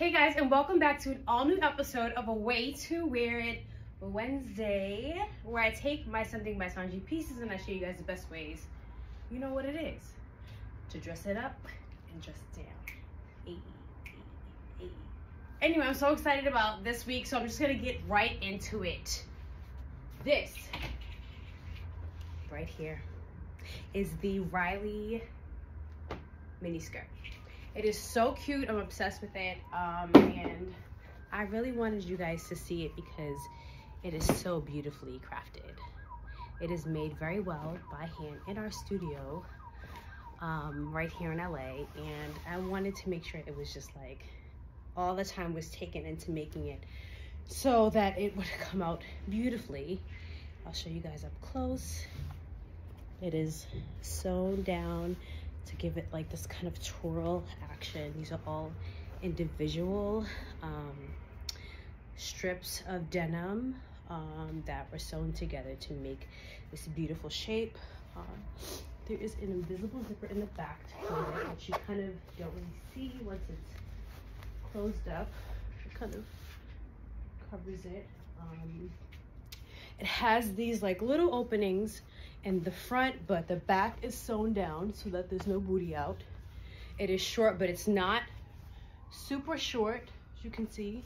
Hey guys, and welcome back to an all new episode of A Way to Wear It Wednesday, where I take my something by Sonjia pieces and I show you guys the best ways. You know what it is to dress it up and dress it down. Anyway, I'm so excited about this week, so I'm just gonna get right into it. This right here is the Riley mini skirt. It is so cute. I'm obsessed with it. Um, and I really wanted you guys to see it because it is so beautifully crafted. It is made very well by hand in our studio um, right here in LA. And I wanted to make sure it was just like all the time was taken into making it so that it would come out beautifully. I'll show you guys up close. It is sewn down to give it like this kind of twirl action. These are all individual um, strips of denim um, that were sewn together to make this beautiful shape. Um, there is an invisible zipper in the back which you kind of don't really see once it's closed up. It kind of covers it. Um, it has these like little openings in the front, but the back is sewn down so that there's no booty out. It is short, but it's not super short, as you can see.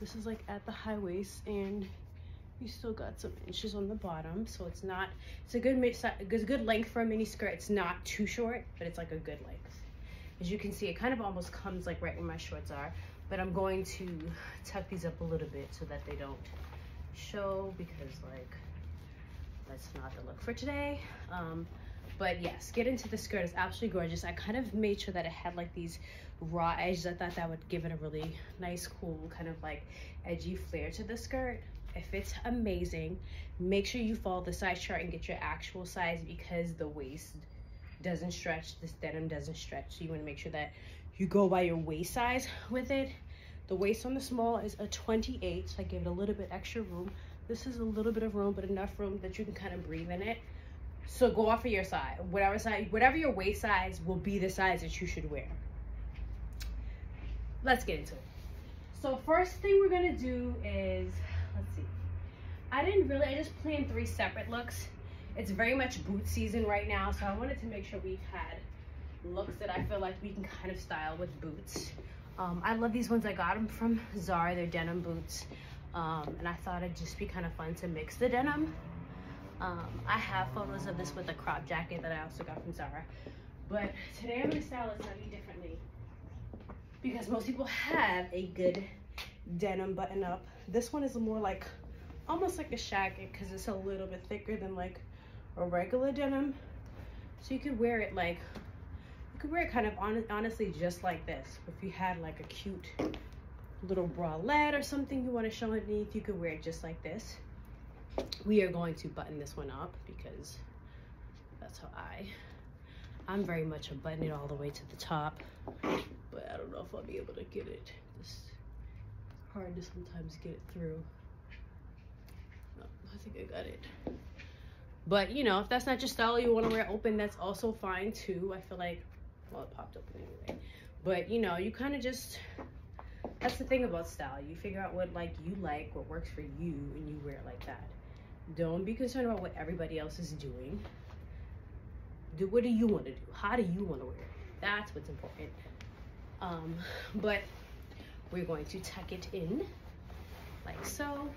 This is like at the high waist and you still got some inches on the bottom. So it's not, it's a good, good, good length for a mini skirt. It's not too short, but it's like a good length. As you can see, it kind of almost comes like right where my shorts are, but I'm going to tuck these up a little bit so that they don't show because like that's not the look for today. Um, but yes, get into the skirt. It's absolutely gorgeous. I kind of made sure that it had like these raw edges. I thought that would give it a really nice, cool, kind of like edgy flair to the skirt. It fits amazing. Make sure you follow the size chart and get your actual size because the waist doesn't stretch. This denim doesn't stretch. So you want to make sure that you go by your waist size with it. The waist on the small is a 28, so I gave it a little bit extra room. This is a little bit of room, but enough room that you can kind of breathe in it. So go off of your size. Whatever size, whatever your waist size will be the size that you should wear. Let's get into it. So first thing we're gonna do is, let's see. I didn't really, I just planned three separate looks. It's very much boot season right now, so I wanted to make sure we've had looks that I feel like we can kind of style with boots. Um, I love these ones. I got them from Zara. They're denim boots. Um, and I thought it'd just be kind of fun to mix the denim. Um, I have photos of this with a crop jacket that I also got from Zara. But today I'm gonna style it slightly differently because most people have a good denim button up. This one is more like, almost like a shacket because it's a little bit thicker than like a regular denim. So you could wear it like, you could wear it kind of on, honestly just like this. If you had like a cute little bralette or something you want to show underneath, you could wear it just like this. We are going to button this one up because that's how I, I'm very much a button it all the way to the top, but I don't know if I'll be able to get it. It's hard to sometimes get it through. Oh, I think I got it. But you know, if that's not your style, you want to wear open, that's also fine too. I feel like, well, it popped open anyway. But you know, you kind of just that's the thing about style. You figure out what like you like, what works for you, and you wear it like that. Don't be concerned about what everybody else is doing. Do what do you want to do? How do you want to wear it? That's what's important. Um, but we're going to tuck it in like so.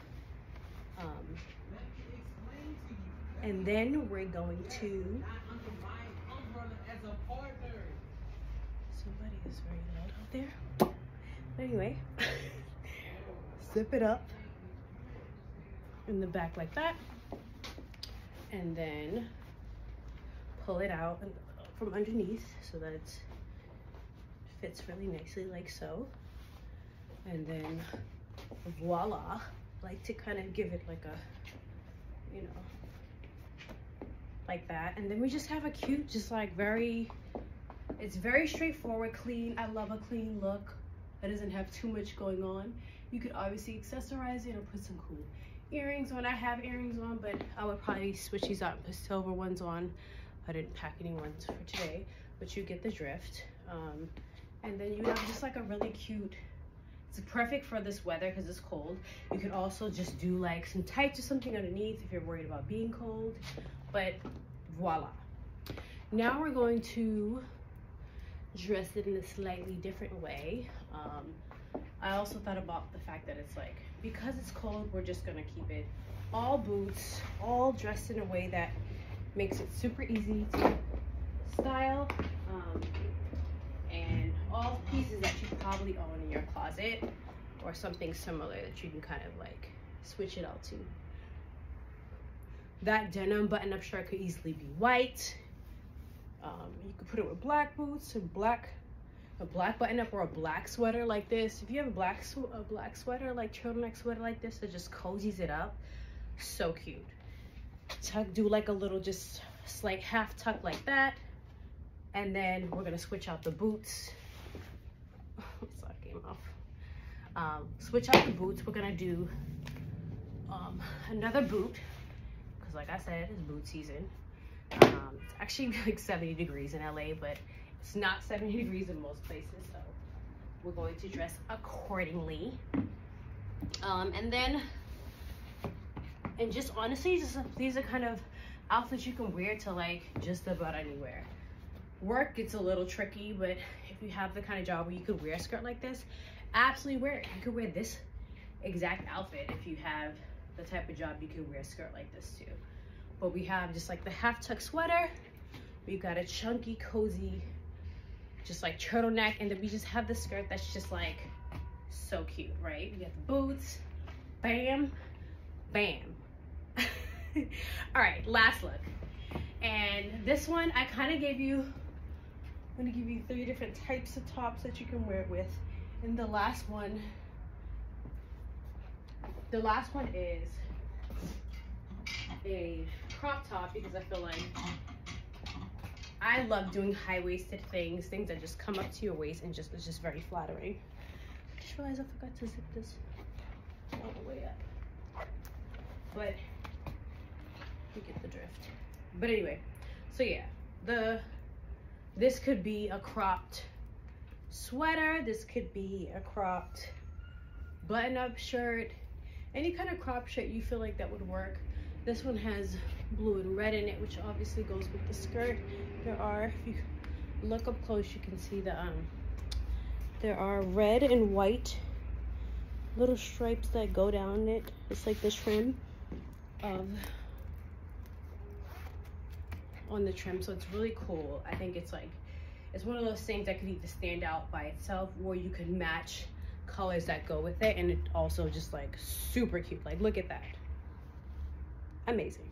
Um, and then we're going to somebody is very loud out there anyway, zip it up in the back like that. And then pull it out from underneath so that it fits really nicely like so. And then voila, like to kind of give it like a, you know, like that. And then we just have a cute, just like very, it's very straightforward, clean. I love a clean look that doesn't have too much going on. You could obviously accessorize it or put some cool earrings on. I have earrings on, but I would probably switch these out and put silver ones on. I didn't pack any ones for today, but you get the drift. Um, and then you have just like a really cute It's perfect for this weather because it's cold. You could also just do like some tights or something underneath if you're worried about being cold. But voila. Now we're going to dress it in a slightly different way. Um, I also thought about the fact that it's like, because it's cold, we're just gonna keep it all boots, all dressed in a way that makes it super easy to style. Um, and all pieces that you probably own in your closet or something similar that you can kind of like switch it out to. That denim button-up shirt could easily be white. Um, you could put it with black boots and black a black button up or a black sweater like this. If you have a black a black sweater, like turtleneck sweater like this, it just cozies it up. So cute. Tuck, do like a little just slight half tuck like that. And then we're gonna switch out the boots. Sock came off. Um, switch out the boots. We're gonna do um, another boot. Cause like I said, it's boot season. Um, it's actually like 70 degrees in LA, but it's not 70 degrees in most places, so we're going to dress accordingly. Um, and then, and just honestly, just these are kind of outfits you can wear to like just about anywhere. Work gets a little tricky, but if you have the kind of job where you could wear a skirt like this, absolutely wear it. You could wear this exact outfit if you have the type of job you could wear a skirt like this too. But we have just like the half tuck sweater. We've got a chunky, cozy just like turtleneck and then we just have the skirt that's just like so cute right? We got the boots. Bam. Bam. All right last look. And this one i kind of gave you i'm going to give you three different types of tops that you can wear it with. And the last one the last one is a crop top because i feel like I love doing high-waisted things, things that just come up to your waist and just it's just very flattering. I just realized I forgot to zip this all the way up. But you get the drift. But anyway, so yeah, the this could be a cropped sweater, this could be a cropped button-up shirt, any kind of crop shirt you feel like that would work. This one has blue and red in it, which obviously goes with the skirt. There are, if you look up close, you can see the, um, there are red and white little stripes that go down it. It's like the trim of, on the trim. So it's really cool. I think it's like, it's one of those things that could either stand out by itself or you could match colors that go with it. And it also just like super cute. Like, look at that. Amazing.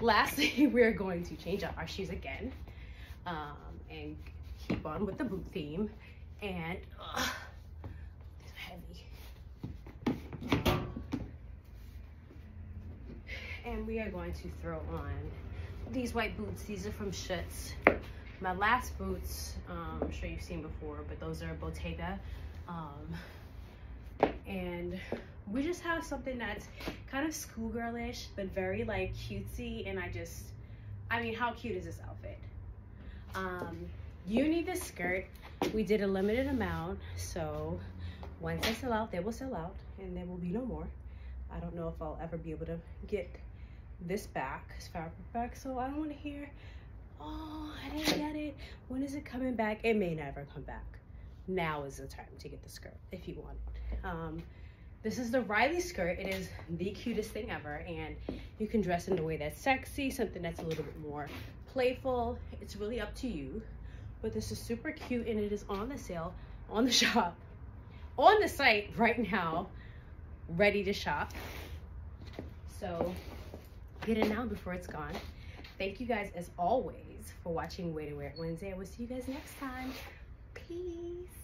Lastly, we're going to change up our shoes again um, and keep on with the boot theme. And uh, heavy. And we are going to throw on these white boots. These are from Schutz. My last boots, um, I'm sure you've seen before, but those are Bottega. Um, and we just have something that's kind of schoolgirlish, but very like cutesy. And I just, I mean, how cute is this outfit? Um, you need this skirt. We did a limited amount, so once they sell out, they will sell out, and there will be no more. I don't know if I'll ever be able to get this back, this fabric back, so I don't want to hear, oh, I didn't get it. When is it coming back? It may never come back. Now is the time to get the skirt if you want. Um, this is the Riley skirt. It is the cutest thing ever, and you can dress in a way that's sexy, something that's a little bit more playful. It's really up to you. But this is super cute and it is on the sale, on the shop, on the site right now, ready to shop. So get it now before it's gone. Thank you guys as always for watching Way to Wear It Wednesday. I will see you guys next time. Peace.